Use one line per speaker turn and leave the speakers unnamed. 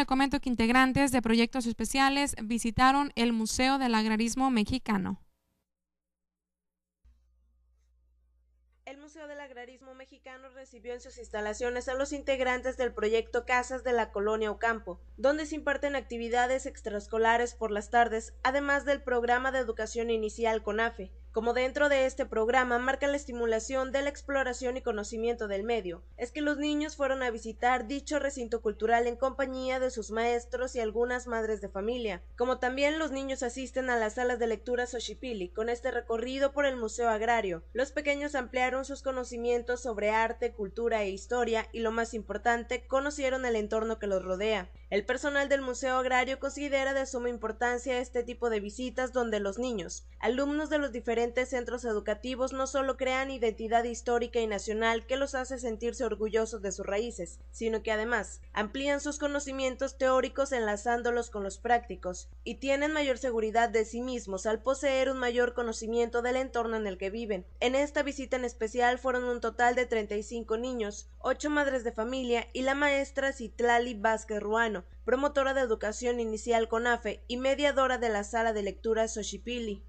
Le comento que integrantes de proyectos especiales visitaron el Museo del Agrarismo Mexicano.
El Museo del Agrarismo Mexicano recibió en sus instalaciones a los integrantes del proyecto Casas de la Colonia Ocampo, donde se imparten actividades extraescolares por las tardes, además del programa de educación inicial CONAFE, como dentro de este programa marca la estimulación de la exploración y conocimiento del medio, es que los niños fueron a visitar dicho recinto cultural en compañía de sus maestros y algunas madres de familia, como también los niños asisten a las salas de lectura Xochipilli con este recorrido por el Museo Agrario. Los pequeños ampliaron sus conocimientos sobre arte, cultura e historia y lo más importante, conocieron el entorno que los rodea. El personal del Museo Agrario considera de suma importancia este tipo de visitas donde los niños, alumnos de los diferentes centros educativos no solo crean identidad histórica y nacional que los hace sentirse orgullosos de sus raíces, sino que además amplían sus conocimientos teóricos enlazándolos con los prácticos y tienen mayor seguridad de sí mismos al poseer un mayor conocimiento del entorno en el que viven. En esta visita en especial fueron un total de 35 niños, 8 madres de familia y la maestra Citlali Vázquez Ruano, promotora de educación inicial con AFE y mediadora de la sala de lectura Xochipilli.